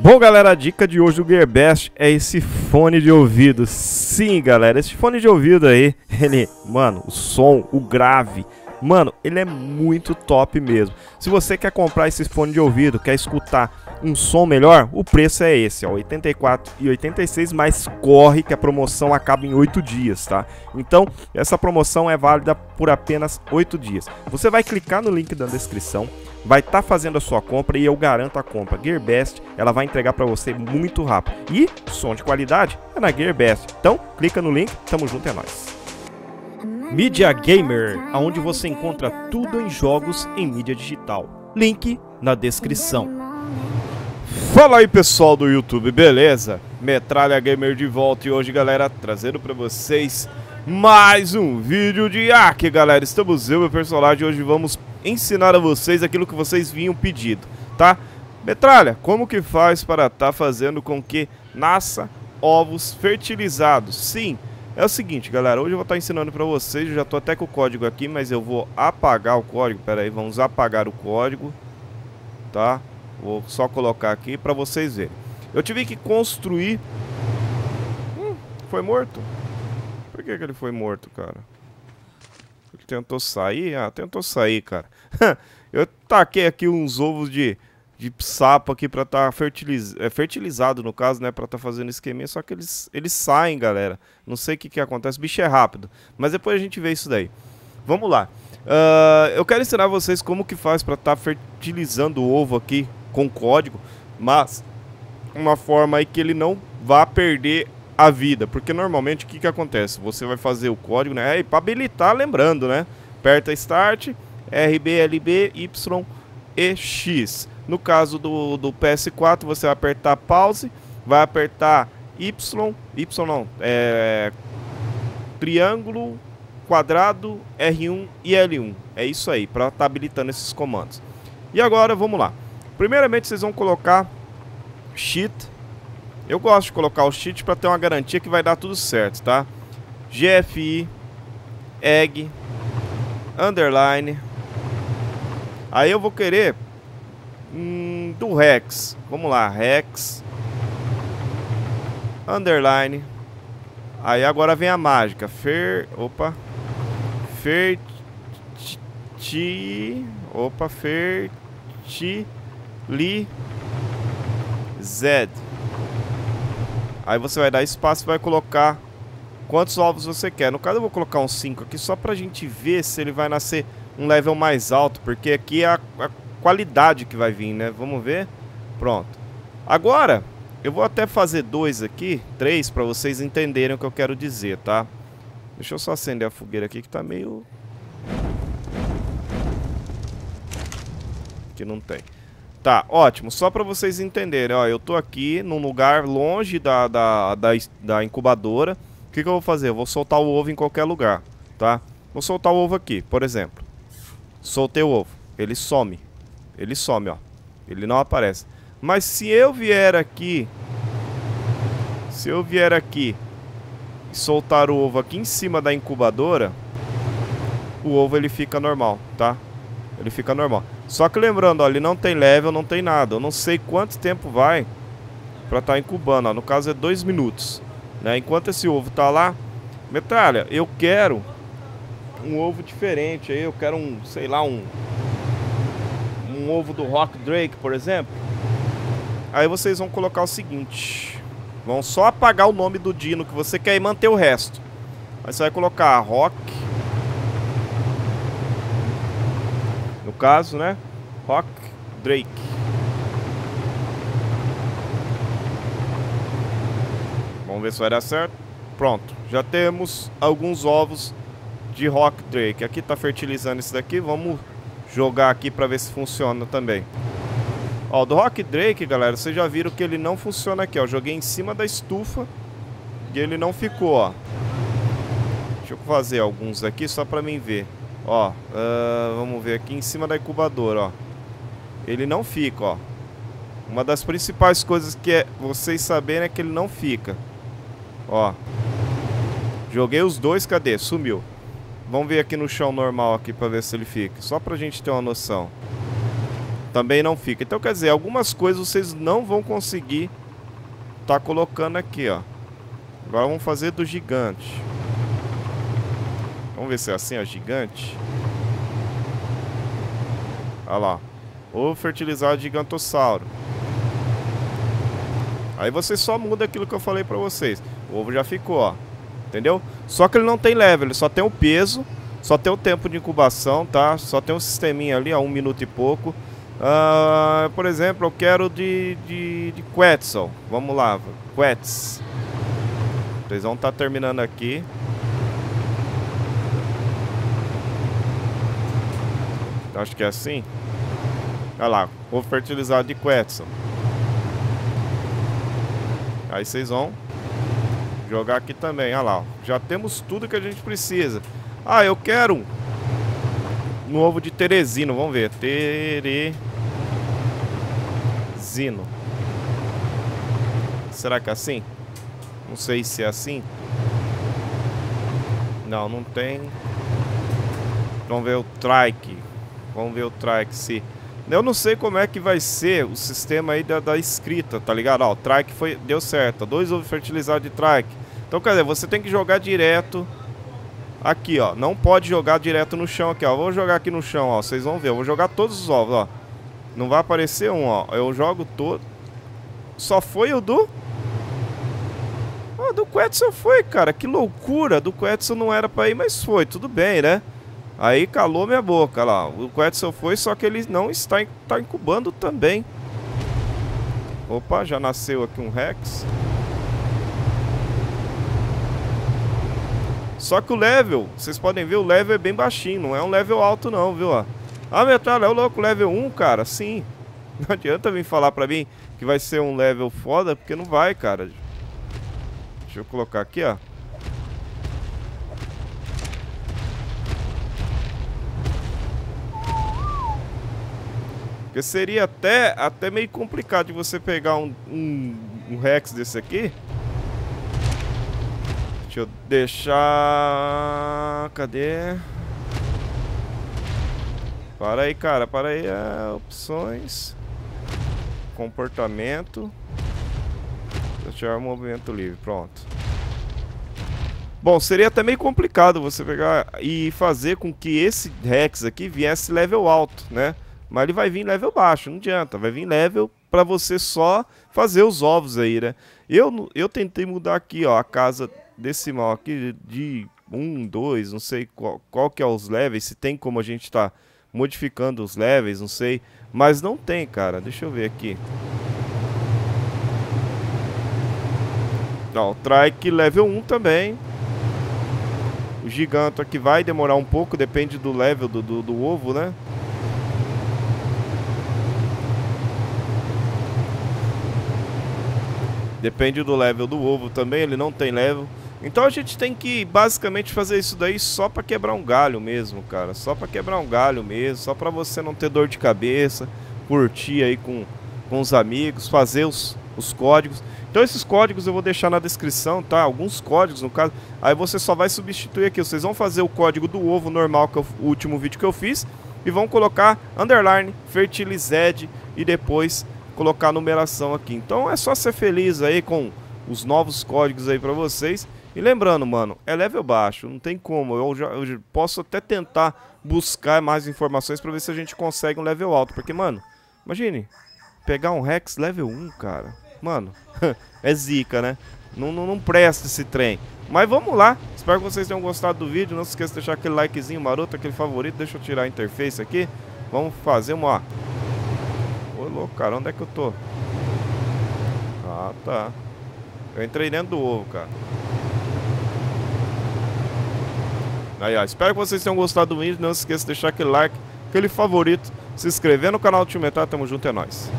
Bom, galera, a dica de hoje do Gearbest é esse fone de ouvido. Sim, galera, esse fone de ouvido aí, ele, mano, o som, o grave, mano, ele é muito top mesmo. Se você quer comprar esse fone de ouvido, quer escutar um som melhor, o preço é esse, ó, 84 e 86, mas corre que a promoção acaba em 8 dias, tá? Então, essa promoção é válida por apenas 8 dias. Você vai clicar no link da descrição, vai estar tá fazendo a sua compra e eu garanto a compra. Gearbest, ela vai entregar para você muito rápido. E som de qualidade é na Gearbest. Então, clica no link, tamo junto, é nóis. Media Gamer, aonde você encontra tudo em jogos em mídia digital. Link na descrição. Fala aí pessoal do YouTube, beleza? Metralha Gamer de volta e hoje galera, trazendo para vocês mais um vídeo de Ark, galera. Estamos eu, meu personagem, hoje vamos ensinar a vocês aquilo que vocês vinham pedindo, tá? Metralha, como que faz para estar tá fazendo com que nasça ovos fertilizados? Sim, é o seguinte, galera, hoje eu vou estar tá ensinando para vocês, eu já estou até com o código aqui, mas eu vou apagar o código, pera aí, vamos apagar o código, tá? Vou só colocar aqui para vocês verem. Eu tive que construir... Hum, foi morto? Por que, que ele foi morto, cara? Ele tentou sair? Ah, tentou sair, cara. eu taquei aqui uns ovos de, de sapo aqui pra estar tá fertiliz... é, fertilizado, no caso, né? Pra estar tá fazendo esqueminha, só que eles, eles saem, galera. Não sei o que que acontece, o bicho é rápido. Mas depois a gente vê isso daí. Vamos lá. Uh, eu quero ensinar vocês como que faz pra estar tá fertilizando o ovo aqui com código, mas uma forma aí que ele não vá perder a vida. Porque normalmente o que, que acontece? Você vai fazer o código, né? E para habilitar, lembrando, né? Aperta Start, RB, LB, Y e X. No caso do, do PS4, você vai apertar Pause, vai apertar Y, Y não, é, triângulo, quadrado, R1 e L1. É isso aí, para estar tá habilitando esses comandos. E agora, vamos lá. Primeiramente, vocês vão colocar Sheet eu gosto de colocar o cheat para ter uma garantia que vai dar tudo certo, tá? GFI, egg, underline. Aí eu vou querer hum, do Rex. Vamos lá, Rex, underline. Aí agora vem a mágica. Fer, opa. Fer ti, opa, fer ti li z. Aí você vai dar espaço e vai colocar quantos ovos você quer. No caso eu vou colocar uns 5 aqui só pra gente ver se ele vai nascer um level mais alto, porque aqui é a, a qualidade que vai vir, né? Vamos ver. Pronto. Agora, eu vou até fazer dois aqui, três, pra vocês entenderem o que eu quero dizer, tá? Deixa eu só acender a fogueira aqui que tá meio... Que não tem. Tá, ótimo. Só para vocês entenderem, ó, eu tô aqui num lugar longe da, da, da, da incubadora. O que, que eu vou fazer? Eu vou soltar o ovo em qualquer lugar, tá? Vou soltar o ovo aqui, por exemplo. Soltei o ovo. Ele some. Ele some, ó. Ele não aparece. Mas se eu vier aqui... Se eu vier aqui e soltar o ovo aqui em cima da incubadora, o ovo ele fica normal, tá? Ele fica normal. Só que lembrando, ó, ele não tem level, não tem nada. Eu não sei quanto tempo vai pra estar tá incubando. Ó. No caso é dois minutos. Né? Enquanto esse ovo tá lá... Metralha, eu quero um ovo diferente. Aí eu quero um, sei lá, um... Um ovo do Rock Drake, por exemplo. Aí vocês vão colocar o seguinte. Vão só apagar o nome do dino que você quer e manter o resto. Aí você vai colocar Rock... No caso, né? Rock Drake. Vamos ver se vai dar certo. Pronto, já temos alguns ovos de Rock Drake. Aqui tá fertilizando isso daqui, vamos jogar aqui para ver se funciona também. Ó, do Rock Drake, galera, vocês já viram que ele não funciona aqui, ó. Joguei em cima da estufa e ele não ficou, ó. Deixa eu fazer alguns aqui só para mim ver. Ó, uh, vamos ver aqui em cima da incubadora, ó. Ele não fica, ó. Uma das principais coisas que é vocês saberem é que ele não fica. Ó. Joguei os dois, cadê? Sumiu. Vamos ver aqui no chão normal aqui pra ver se ele fica. Só pra gente ter uma noção. Também não fica. Então, quer dizer, algumas coisas vocês não vão conseguir tá colocando aqui, ó. Agora vamos fazer do gigante. Vamos ver se é assim, ó, gigante. Olha lá. Ou fertilizar gigantossauro. Aí você só muda aquilo que eu falei pra vocês. O ovo já ficou, ó. Entendeu? Só que ele não tem level, ele só tem o peso, só tem o tempo de incubação, tá? Só tem um sisteminha ali, ó, um minuto e pouco. Uh, por exemplo, eu quero de, de, de Quetzal. Vamos lá, Quetz. Vocês vão estar tá terminando aqui. Acho que é assim. Olha lá, ovo fertilizado de Quetzal. Aí vocês vão jogar aqui também, olha lá. Já temos tudo que a gente precisa. Ah, eu quero um ovo de Teresino, vamos ver. Teresino. Será que é assim? Não sei se é assim. Não, não tem. Vamos ver o trike. Vamos ver o trike se... Eu não sei como é que vai ser o sistema aí da, da escrita, tá ligado? Ó, o trike foi, deu certo. Dois ovos fertilizados de trike. Então, quer dizer, você tem que jogar direto aqui, ó. Não pode jogar direto no chão aqui, ó. Vou jogar aqui no chão, ó. Vocês vão ver. Eu vou jogar todos os ovos, ó. Não vai aparecer um, ó. Eu jogo todo. Só foi o do... Ah, do Quetzal foi, cara. Que loucura. Do Quetzal não era pra ir, mas foi. Tudo bem, né? Aí calou minha boca lá. O Quetzal foi, só que ele não está, está incubando também. Opa, já nasceu aqui um Rex. Só que o level, vocês podem ver, o level é bem baixinho. Não é um level alto não, viu? Ah, metralha, é o louco, level 1, cara. Sim. Não adianta vir falar pra mim que vai ser um level foda, porque não vai, cara. Deixa eu colocar aqui, ó. Porque seria até, até meio complicado de você pegar um, um, um Rex desse aqui. Deixa eu deixar... Cadê? Para aí, cara. Para aí. É, opções. Comportamento. Deixar movimento livre. Pronto. Bom, seria até meio complicado você pegar e fazer com que esse Rex aqui viesse level alto, né? Mas ele vai vir level baixo, não adianta. Vai vir level para você só fazer os ovos aí, né? Eu, eu tentei mudar aqui, ó, a casa decimal aqui de 1, 2, não sei qual, qual que é os levels, se tem como a gente tá modificando os levels, não sei. Mas não tem, cara. Deixa eu ver aqui. Ó, o Trike level 1 também. O Giganto aqui vai demorar um pouco, depende do level do, do, do ovo, né? Depende do level do ovo também, ele não tem level. Então a gente tem que basicamente fazer isso daí só para quebrar um galho mesmo, cara. Só para quebrar um galho mesmo, só para você não ter dor de cabeça, curtir aí com, com os amigos, fazer os, os códigos. Então esses códigos eu vou deixar na descrição, tá? Alguns códigos no caso. Aí você só vai substituir aqui. Vocês vão fazer o código do ovo normal, que é o último vídeo que eu fiz. E vão colocar underline, fertilized e depois colocar a numeração aqui. Então é só ser feliz aí com os novos códigos aí para vocês. E lembrando, mano, é level baixo, não tem como. Eu, já, eu posso até tentar buscar mais informações para ver se a gente consegue um level alto. Porque, mano, imagine, pegar um Rex level 1, cara. Mano, é zica, né? Não, não, não presta esse trem. Mas vamos lá. Espero que vocês tenham gostado do vídeo. Não se esqueça de deixar aquele likezinho maroto, aquele favorito. Deixa eu tirar a interface aqui. Vamos fazer uma louco, cara. Onde é que eu tô? Ah, tá. Eu entrei dentro do ovo, cara. Aí, ó. Espero que vocês tenham gostado do vídeo. Não se esqueça de deixar aquele like, aquele favorito, se inscrever no canal do Tio Metal. Tamo junto, é nóis.